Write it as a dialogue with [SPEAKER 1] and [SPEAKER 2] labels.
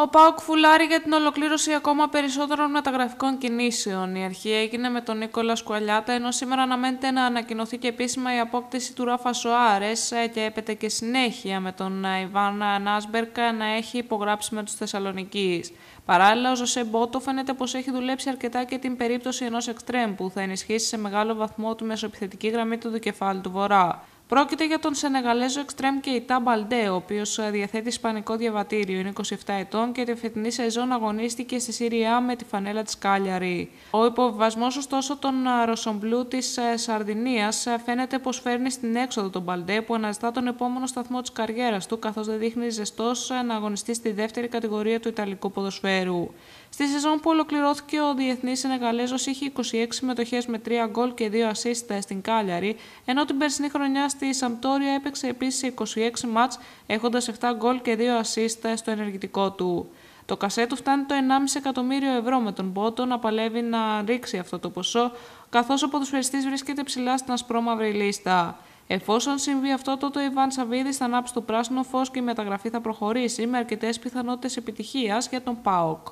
[SPEAKER 1] Ο Πάουκ φουλάρει για την ολοκλήρωση ακόμα περισσότερων μεταγραφικών κινήσεων. Η αρχή έγινε με τον Νίκολας Σκουαλιάτα, ενώ σήμερα αναμένεται να ανακοινωθεί και επίσημα η απόκτηση του Ράφα Σοάρες και έπεται και συνέχεια με τον Ιβάν Νάσμπερκ να έχει υπογράψει με τους Θεσσαλονίκη. Παράλληλα, ο Ζωσέ Μπότο φαίνεται πως έχει δουλέψει αρκετά και την περίπτωση ενός εξτρέμ που θα ενισχύσει σε μεγάλο βαθμό τη μεσοεπιθετική γραμμή του δικεφάλου του Βορρά. Πρόκειται για τον Σενεγαλέζο Εκστρέμ Κεϊτά Μπαλντέ, ο οποίος ε, διαθέτει ισπανικό διαβατήριο, είναι 27 ετών και τη φετινή σεζόν αγωνίστηκε στη Συρία με τη φανέλα της Κάλιαρη. Ο υποβιβασμός ωστόσο των ε, Ροσομπλού της ε, Σαρδινίας φαίνεται πως φέρνει στην έξοδο τον Μπαλντέ που αναζητά τον επόμενο σταθμό της καριέρας του, καθώς δεν δείχνει ζεστός να αγωνιστεί στη δεύτερη κατηγορία του Ιταλικού ποδοσφαίρου. Στη σεζόν που ολοκληρώθηκε, ο διεθνής Σενεγαλέζος είχε 26 συμμετοχές με 3 γκολ και 2 ασίστα στην Κάλιαρη, ενώ την περσινή χρονιά στη Σαμπτόρια έπαιξε επίσης 26 μάτς, έχοντας 7 γκολ και 2 ασίστα στο ενεργητικό του. Το κασέ του φτάνει το 1,5 εκατομμύριο ευρώ με τον Πότο να παλεύει να ρίξει αυτό το ποσό, καθώς ο ποδοσφαιριστής βρίσκεται ψηλά στην ασπρόμαυρη λίστα. Εφόσον συμβεί αυτό, τότε ο Ιβάν Σαββίδης θα ανάψει το πράσινο φως και η μεταγραφή θα προχωρήσει με αρκετές πιθανότητες επιτυχίας για τον ΠΑΟΚ.